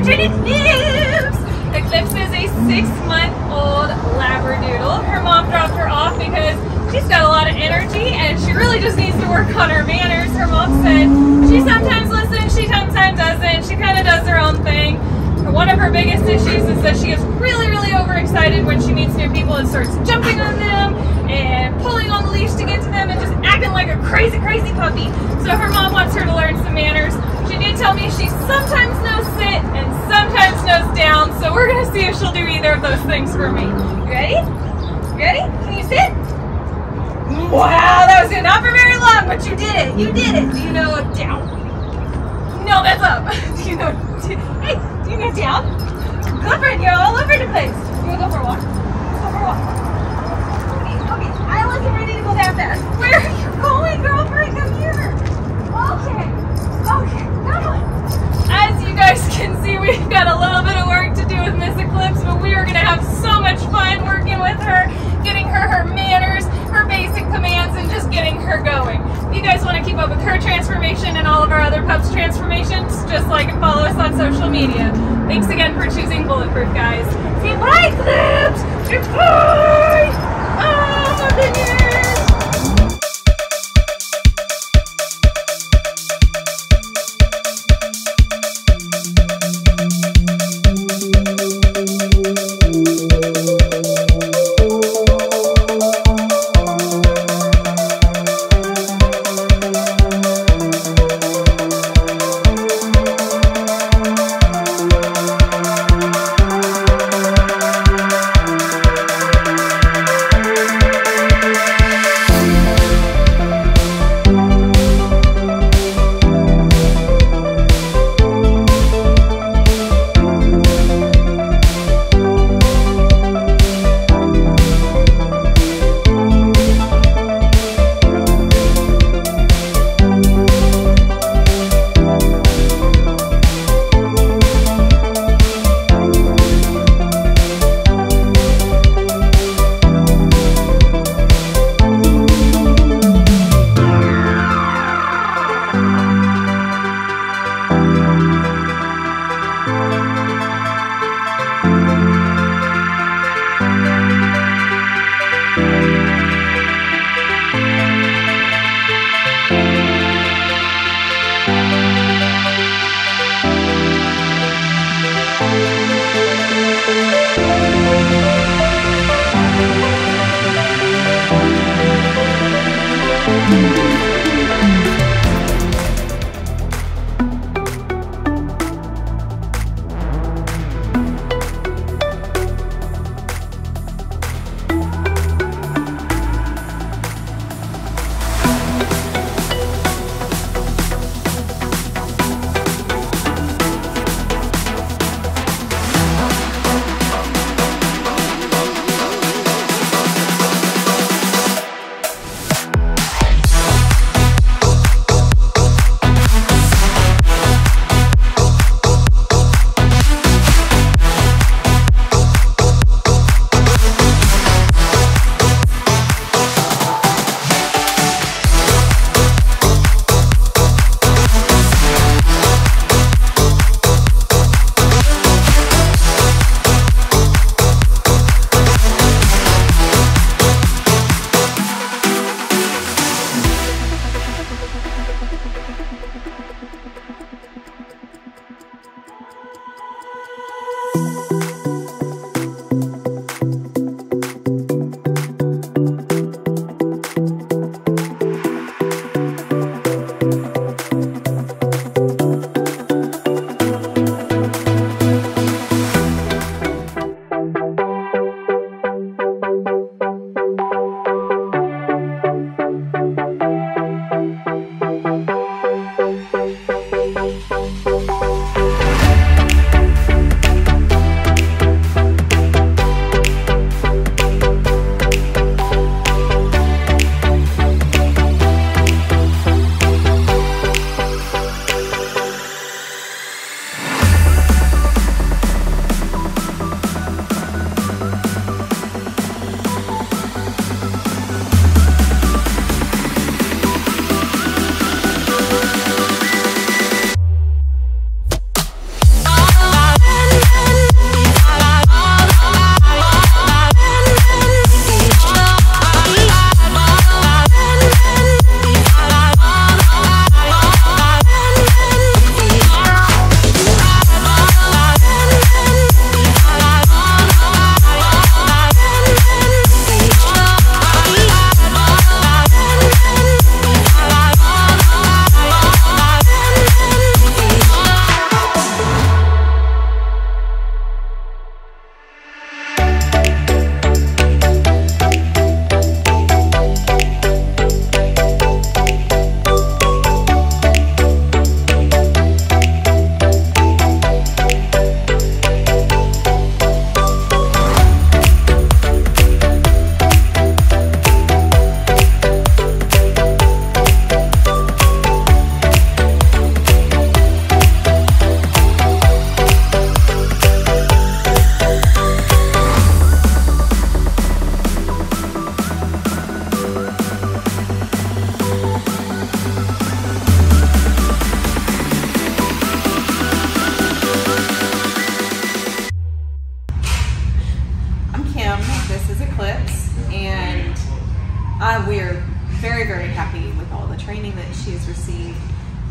Eclipse. Eclipse is a six-month-old Labradoodle. Her mom dropped her off because she's got a lot of energy and she really just needs to work on her manners. Her mom said she sometimes listens, she sometimes doesn't. She kind of does her own thing. One of her biggest issues is that she gets really, really overexcited when she meets new people and starts jumping on them pulling on the leash to get to them and just acting like a crazy, crazy puppy. So her mom wants her to learn some manners. She did tell me she sometimes knows sit and sometimes knows down, so we're gonna see if she'll do either of those things for me. You ready? Ready? Can you sit? Wow, that was good. Not for very long, but you did it. You did it. Do you know down? No, that's up. Do you know? Do, hey, do you know down? Good you're all over the place. You wanna go for a walk? Go for a walk. To. Where are you going? Come here. Okay. Okay. Come on. As you guys can see, we've got a little bit of work to do with Miss Eclipse, but we are gonna have so much fun working with her, getting her her manners, her basic commands, and just getting her going. If you guys want to keep up with her transformation and all of our other pups' transformations, just like and follow us on social media. Thanks again for choosing Bulletproof, guys. Say bye, Eclipse! Goodbye! Oh, my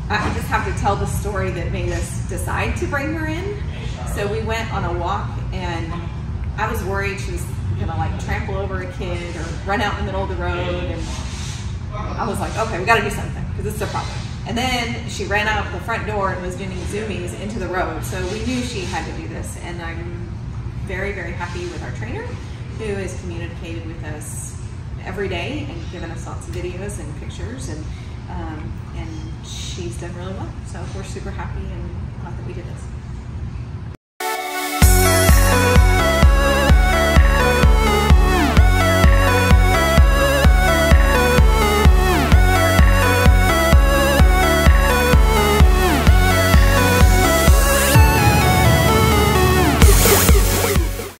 I just have to tell the story that made us decide to bring her in. So we went on a walk and I was worried she was gonna like trample over a kid or run out in the middle of the road and I was like, okay, we gotta do something because this is a problem. And then she ran out the front door and was doing zoomies into the road. So we knew she had to do this. And I'm very, very happy with our trainer who has communicated with us every day and given us lots of videos and pictures. And, um, and she's done really well. So we're super happy and glad that we did this.